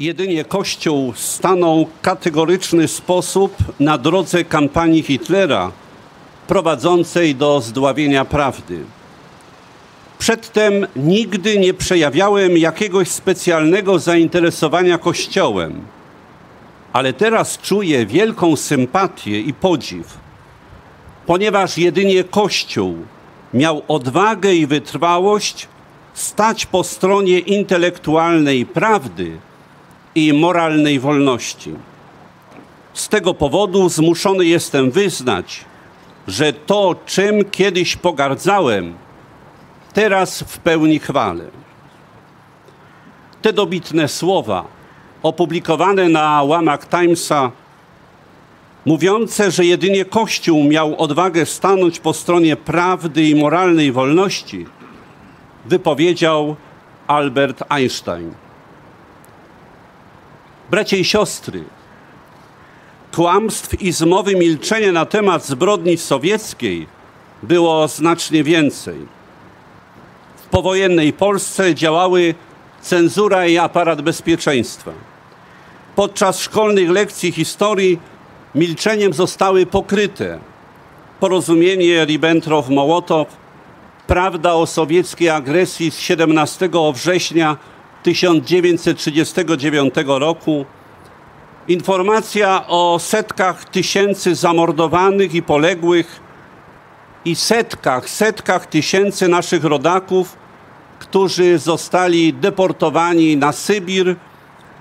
Jedynie Kościół stanął kategoryczny sposób na drodze kampanii Hitlera prowadzącej do zdławienia prawdy. Przedtem nigdy nie przejawiałem jakiegoś specjalnego zainteresowania Kościołem, ale teraz czuję wielką sympatię i podziw, ponieważ jedynie Kościół miał odwagę i wytrwałość stać po stronie intelektualnej prawdy i moralnej wolności. Z tego powodu zmuszony jestem wyznać, że to, czym kiedyś pogardzałem, teraz w pełni chwalę. Te dobitne słowa, opublikowane na łamach Timesa, mówiące, że jedynie Kościół miał odwagę stanąć po stronie prawdy i moralnej wolności, wypowiedział Albert Einstein. Bracie i siostry, kłamstw i zmowy milczenia na temat zbrodni sowieckiej było znacznie więcej. W powojennej Polsce działały cenzura i aparat bezpieczeństwa. Podczas szkolnych lekcji historii milczeniem zostały pokryte porozumienie Ribbentrop-Mołotow, prawda o sowieckiej agresji z 17 września 1939 roku, informacja o setkach tysięcy zamordowanych i poległych i setkach, setkach tysięcy naszych rodaków, którzy zostali deportowani na Sybir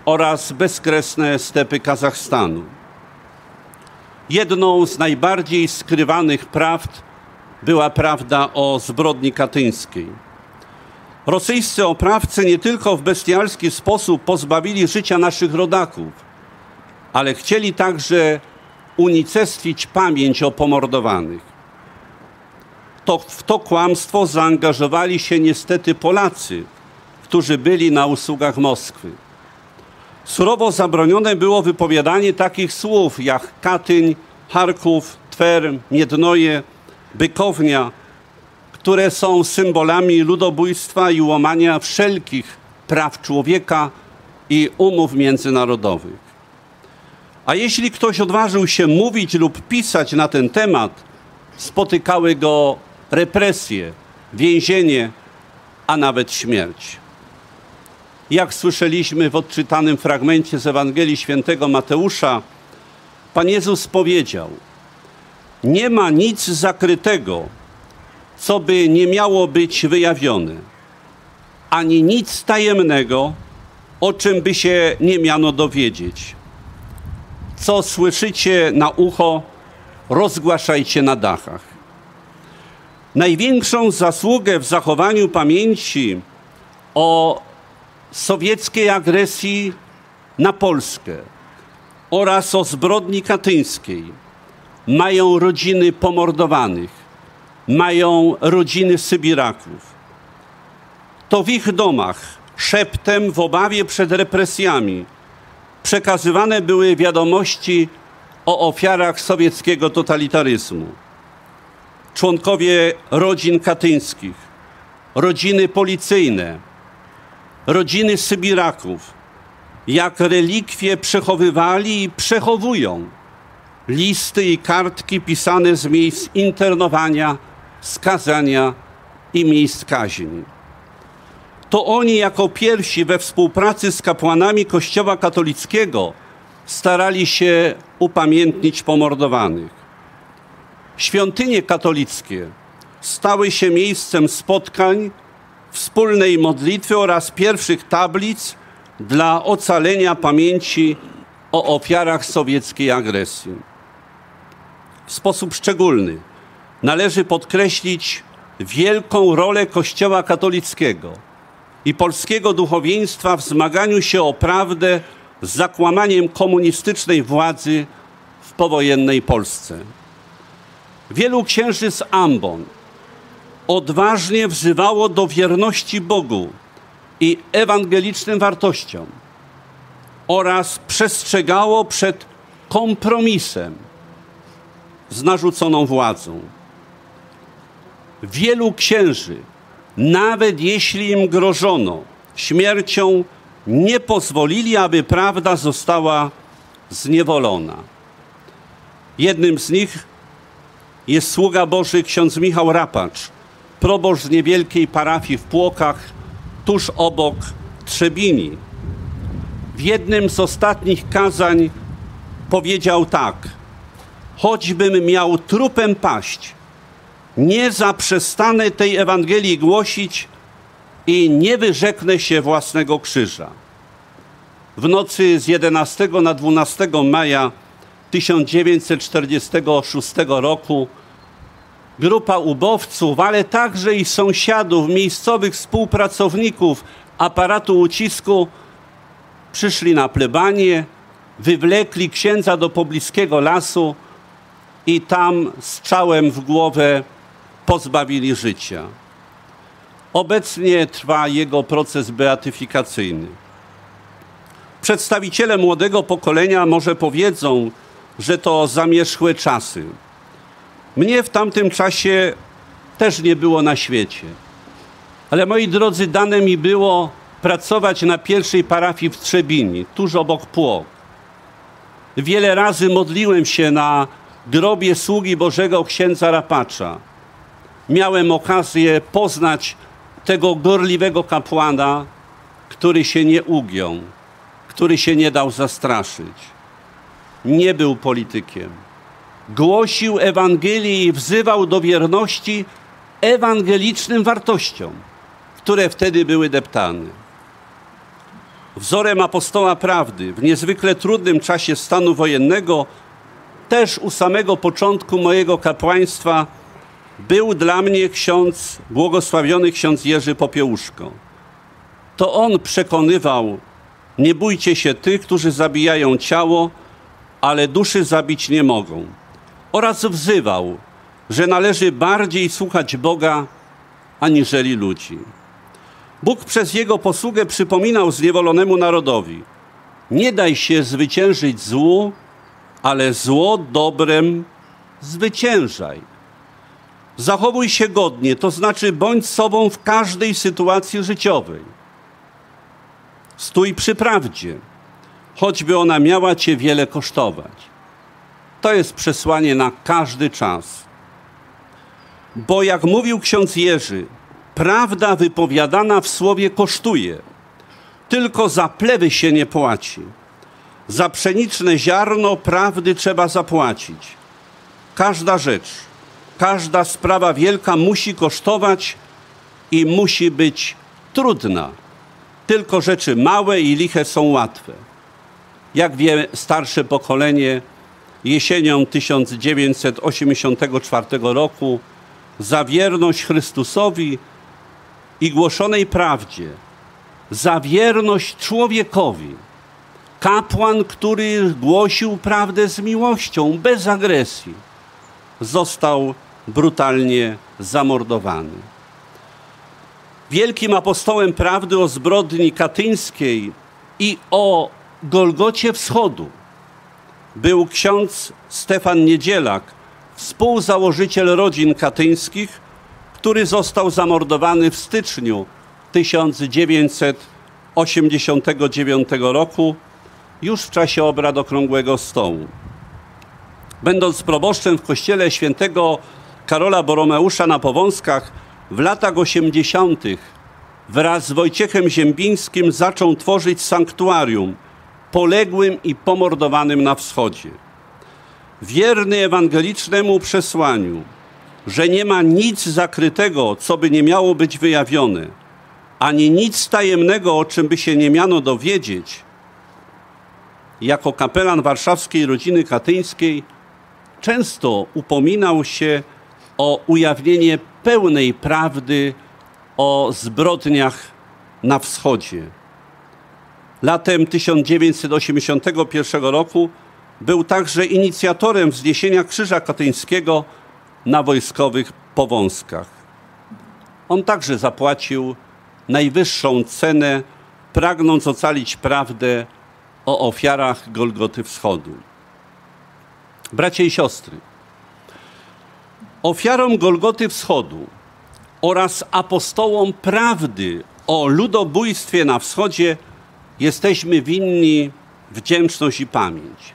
oraz bezkresne stepy Kazachstanu. Jedną z najbardziej skrywanych prawd była prawda o zbrodni katyńskiej. Rosyjscy oprawcy nie tylko w bestialski sposób pozbawili życia naszych rodaków, ale chcieli także unicestwić pamięć o pomordowanych. To, w to kłamstwo zaangażowali się niestety Polacy, którzy byli na usługach Moskwy. Surowo zabronione było wypowiadanie takich słów jak Katyń, Charków, Twer, Miednoje, Bykownia, które są symbolami ludobójstwa i łamania wszelkich praw człowieka i umów międzynarodowych. A jeśli ktoś odważył się mówić lub pisać na ten temat, spotykały go represje, więzienie, a nawet śmierć. Jak słyszeliśmy w odczytanym fragmencie z Ewangelii Świętego Mateusza, Pan Jezus powiedział: Nie ma nic zakrytego, co by nie miało być wyjawione, ani nic tajemnego, o czym by się nie miano dowiedzieć. Co słyszycie na ucho, rozgłaszajcie na dachach. Największą zasługę w zachowaniu pamięci o sowieckiej agresji na Polskę oraz o zbrodni katyńskiej mają rodziny pomordowanych, mają rodziny Sybiraków. To w ich domach szeptem w obawie przed represjami przekazywane były wiadomości o ofiarach sowieckiego totalitaryzmu. Członkowie rodzin katyńskich, rodziny policyjne, rodziny Sybiraków, jak relikwie przechowywali i przechowują listy i kartki pisane z miejsc internowania, skazania i miejsc kaźni. To oni jako pierwsi we współpracy z kapłanami Kościoła katolickiego starali się upamiętnić pomordowanych. Świątynie katolickie stały się miejscem spotkań, wspólnej modlitwy oraz pierwszych tablic dla ocalenia pamięci o ofiarach sowieckiej agresji. W sposób szczególny należy podkreślić wielką rolę Kościoła katolickiego i polskiego duchowieństwa w zmaganiu się o prawdę z zakłamaniem komunistycznej władzy w powojennej Polsce. Wielu księży z Ambon odważnie wzywało do wierności Bogu i ewangelicznym wartościom oraz przestrzegało przed kompromisem z narzuconą władzą. Wielu księży, nawet jeśli im grożono śmiercią nie pozwolili, aby prawda została zniewolona. Jednym z nich jest sługa Boży ksiądz Michał Rapacz, proboszcz niewielkiej parafii w Płokach, tuż obok Trzebini. W jednym z ostatnich kazań powiedział tak: Choćbym miał trupem paść, nie zaprzestanę tej Ewangelii głosić i nie wyrzeknę się własnego krzyża. W nocy z 11 na 12 maja 1946 roku grupa ubowców, ale także i sąsiadów, miejscowych współpracowników aparatu ucisku przyszli na plebanie, wywlekli księdza do pobliskiego lasu i tam strzałem w głowę pozbawili życia. Obecnie trwa jego proces beatyfikacyjny. Przedstawiciele młodego pokolenia może powiedzą, że to zamierzchłe czasy. Mnie w tamtym czasie też nie było na świecie. Ale moi drodzy, dane mi było pracować na pierwszej parafii w Trzebini, tuż obok Płok. Wiele razy modliłem się na grobie sługi Bożego księdza Rapacza. Miałem okazję poznać tego gorliwego kapłana, który się nie ugiął, który się nie dał zastraszyć. Nie był politykiem. Głosił Ewangelię i wzywał do wierności ewangelicznym wartościom, które wtedy były deptane. Wzorem apostoła prawdy w niezwykle trudnym czasie stanu wojennego, też u samego początku mojego kapłaństwa, był dla mnie ksiądz, błogosławiony ksiądz Jerzy Popiełuszko. To on przekonywał, nie bójcie się tych, którzy zabijają ciało, ale duszy zabić nie mogą. Oraz wzywał, że należy bardziej słuchać Boga aniżeli ludzi. Bóg przez jego posługę przypominał zniewolonemu narodowi: Nie daj się zwyciężyć złu, ale zło dobrem zwyciężaj. Zachowuj się godnie, to znaczy bądź sobą w każdej sytuacji życiowej. Stój przy prawdzie, choćby ona miała cię wiele kosztować. To jest przesłanie na każdy czas. Bo jak mówił ksiądz Jerzy, prawda wypowiadana w słowie kosztuje. Tylko za plewy się nie płaci. Za pszeniczne ziarno prawdy trzeba zapłacić. Każda rzecz, każda sprawa wielka musi kosztować i musi być trudna. Tylko rzeczy małe i liche są łatwe. Jak wie starsze pokolenie, jesienią 1984 roku za wierność Chrystusowi i głoszonej prawdzie, za wierność człowiekowi. Kapłan, który głosił prawdę z miłością, bez agresji, został brutalnie zamordowany. Wielkim apostołem prawdy o zbrodni katyńskiej i o Golgocie Wschodu był ksiądz Stefan Niedzielak, współzałożyciel rodzin katyńskich, który został zamordowany w styczniu 1989 roku, już w czasie obrad Okrągłego Stołu. Będąc proboszczem w kościele świętego Karola Boromeusza na Powązkach w latach 80. wraz z Wojciechem Ziembińskim zaczął tworzyć sanktuarium poległym i pomordowanym na wschodzie. Wierny ewangelicznemu przesłaniu, że nie ma nic zakrytego, co by nie miało być wyjawione, ani nic tajemnego, o czym by się nie miano dowiedzieć, jako kapelan warszawskiej rodziny katyńskiej często upominał się o ujawnienie pełnej prawdy o zbrodniach na wschodzie. Latem 1981 roku był także inicjatorem wzniesienia Krzyża Katyńskiego na wojskowych powązkach. On także zapłacił najwyższą cenę, pragnąc ocalić prawdę o ofiarach Golgoty Wschodu. Bracia i siostry, ofiarom Golgoty Wschodu oraz apostołom prawdy o ludobójstwie na wschodzie jesteśmy winni wdzięczność i pamięć.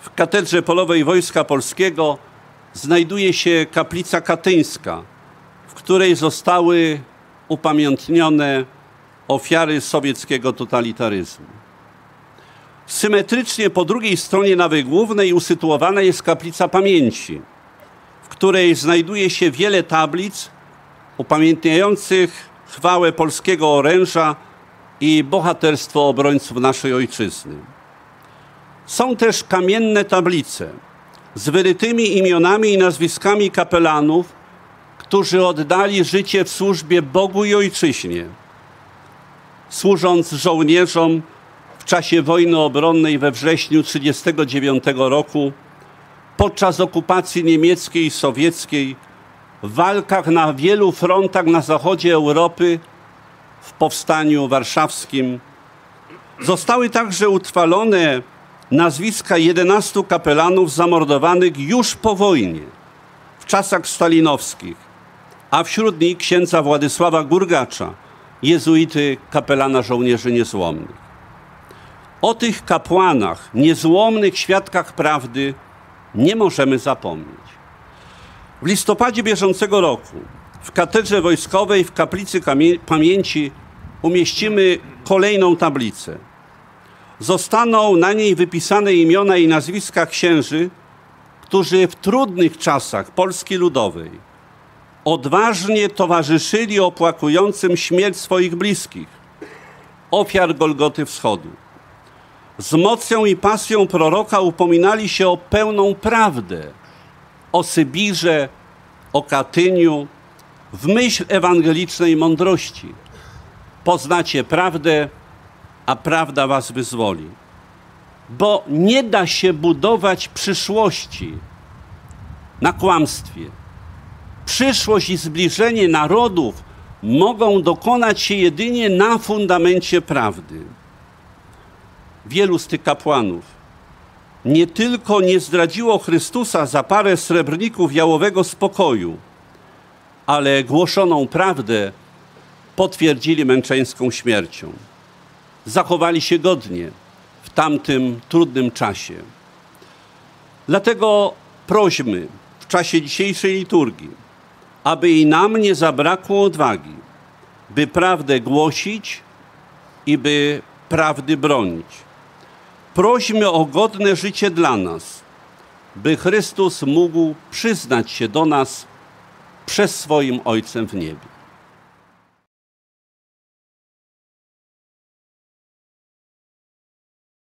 W katedrze polowej Wojska Polskiego znajduje się kaplica katyńska, w której zostały upamiętnione ofiary sowieckiego totalitaryzmu. Symetrycznie po drugiej stronie nawy głównej usytuowana jest kaplica pamięci, w której znajduje się wiele tablic upamiętniających chwałę polskiego oręża i bohaterstwo obrońców naszej ojczyzny. Są też kamienne tablice z wyrytymi imionami i nazwiskami kapelanów, którzy oddali życie w służbie Bogu i ojczyźnie, służąc żołnierzom w czasie wojny obronnej we wrześniu 1939 roku, podczas okupacji niemieckiej i sowieckiej, w walkach na wielu frontach na zachodzie Europy, w powstaniu warszawskim. Zostały także utrwalone nazwiska 11 kapelanów zamordowanych już po wojnie, w czasach stalinowskich, a wśród nich księdza Władysława Gurgacza, jezuity kapelana żołnierzy niezłomnych. O tych kapłanach, niezłomnych świadkach prawdy, nie możemy zapomnieć. W listopadzie bieżącego roku w katedrze wojskowej w kaplicy pamięci umieścimy kolejną tablicę. Zostaną na niej wypisane imiona i nazwiska księży, którzy w trudnych czasach Polski Ludowej odważnie towarzyszyli opłakującym śmierć swoich bliskich, ofiar Golgoty Wschodu z mocą i pasją proroka upominali się o pełną prawdę, o Sybirze, o Katyniu, w myśl ewangelicznej mądrości. Poznacie prawdę, a prawda was wyzwoli. Bo nie da się budować przyszłości na kłamstwie. Przyszłość i zbliżenie narodów mogą dokonać się jedynie na fundamencie prawdy wielu z tych kapłanów nie tylko nie zdradziło Chrystusa za parę srebrników jałowego spokoju, ale głoszoną prawdę potwierdzili męczeńską śmiercią. Zachowali się godnie w tamtym trudnym czasie. Dlatego prośmy w czasie dzisiejszej liturgii, aby i nam nie zabrakło odwagi, by prawdę głosić i by prawdy bronić prośmy o godne życie dla nas, by Chrystus mógł przyznać się do nas przez swoim Ojcem w niebie.